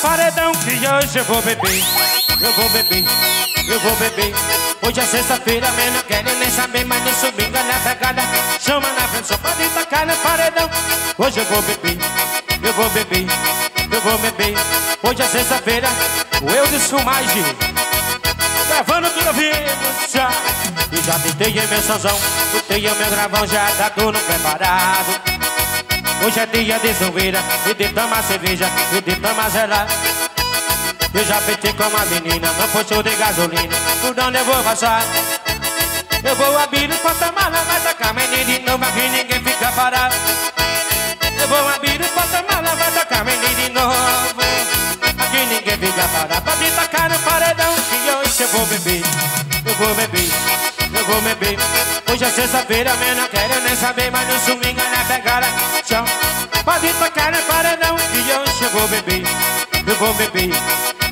paredão que hoje eu vou beber. Eu vou beber, eu vou beber. Hoje é sexta-feira, mas não quero nem saber Mas no domingo é na pegada Chama na frente, só pode tacar no paredão. Hoje eu vou beber, eu vou beber Eu vou beber. Hoje é sexta-feira, o eu de Levando tudo vindo, já E já tentei em meu sonzão? Botei o meu gravão, já tá tudo preparado Hoje é dia de zoeira e de tomar cerveja e de tomar gelado Eu já petei com uma menina no posto de gasolina Por onde eu vou passar? Eu vou abrir o porta-mala, vai tacar menina de novo Aqui ninguém fica parado É sexta-feira, mas não quero nem saber Mas no domingo é na pegada chão Pode tocar no paredão que hoje eu vou beber Eu vou beber,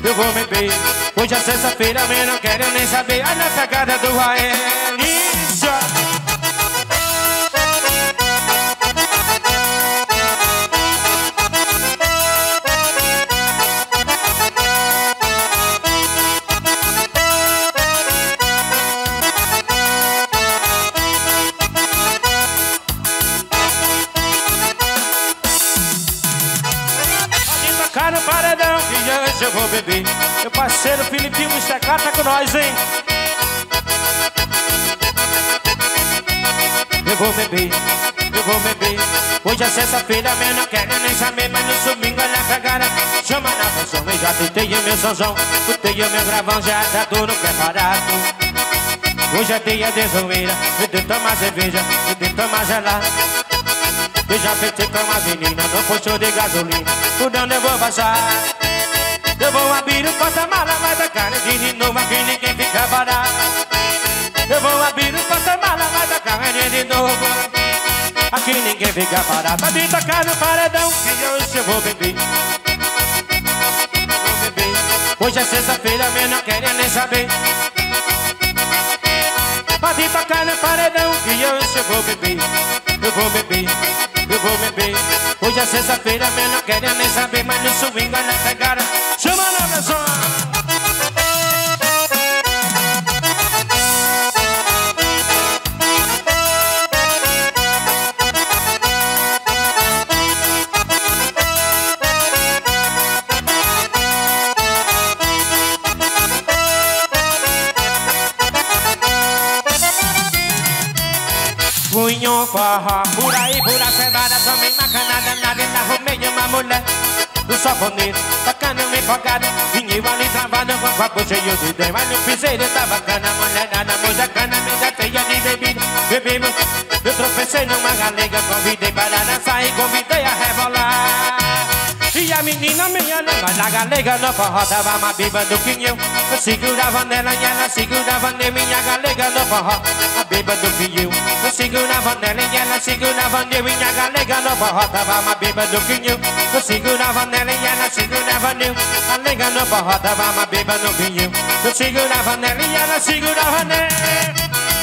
eu vou beber. Hoje é sexta-feira, mas não quero nem saber A na pegada do Rael parceiro Filipinho Mustacar tá com nós, hein? Eu vou beber, eu vou beber. Hoje é sexta-feira, mas não quero nem saber Mas no domingo é na pegada. Chama na função, eu já tentei o meu sonzão. Botei o meu gravão, já tá tudo preparado. Hoje é dia de zoeira Eu de tomar cerveja, eu de tomar gelado Eu já fechei com uma menina No posto de gasolina Por onde eu vou passar eu vou abrir o porta-mala, vai dar cara de novo aqui ninguém fica parado. Eu vou abrir o porta-mala, vai dar cara de novo. Aqui ninguém fica parado. Pode tocar no paredão que hoje eu vou beber. Vou beber. Hoje é sexta-feira, mas não quero nem saber. Pode tocar no paredão que hoje eu vou beber. Eu vou beber, eu vou beber. Hoje é sexta-feira, mas não quero nem saber. Mas no swing, na pegada. Chama na pessoa. Punho, forró, por aí, por a Também macanada, nada, ainda arrumei uma mulher do safoneiro Bacana, me empolgado Vinho ali travado com o copo cheio de ideia Mas no piseiro tá bacana. Mulher na moja cana Mesa feia de bebida. Bebemos Eu tropecei numa galega Convidei para dançar e convidei a rebolar e a menina minha leva na galega no forró Tava uma biba do quinhão Eu segurava nela e ela segurava nele Minha galega no forró A biba do quinhão Eu segurava nela e ela segurava nele Minha galega no forró Tava uma biba do quinhão Eu segurava nela e ela segurava nele A lega no forró Tava uma biba do quinhão Eu segurava nela e ela segurava nele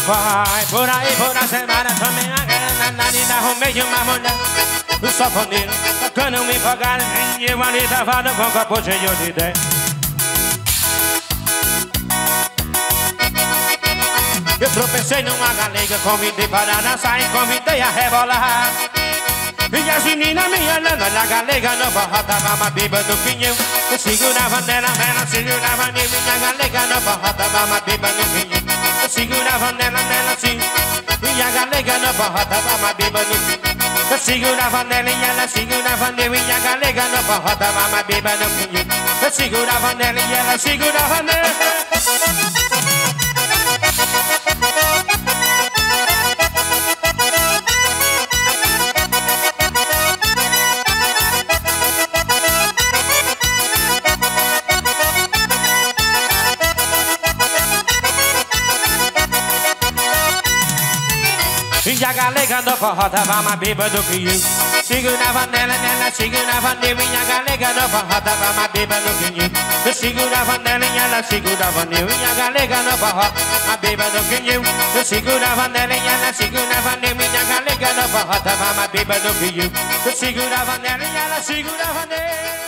vai. Por aí por a semana Também a grana nada arrumei uma mulher. O safoneiro tocando me pagar E eu ali travado com o copo cheio de ideia Eu tropecei numa galega Convidei para dançar e convidei a rebolar. E as meninas me olhando na galega no forró Tava uma biba do pinhão Eu. Segurava nela, ela segurava em Minha galega no forró Tava uma biba do Eu segurava nela, nela sim. E a galega no forró Tava uma biba do pinhão Eu segurava nela e ela segurava nele E a galega no forró Tava uma biba do pinhão Eu segurava nela e ela segurava nele minha galega no forró Tava mais bêbado que eu Segurava nela, nela segurava nele Minha galega no forró Tava mais bêbado que eu Eu segurava nela e ela segurava nele Minha galega no forró Mais bêbado que eu Eu segurava nela e ela segurava nele Minha galega no forró Tava mais bêbado que eu Eu segurava nela e ela segurava nele